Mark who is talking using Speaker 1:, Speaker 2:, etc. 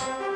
Speaker 1: you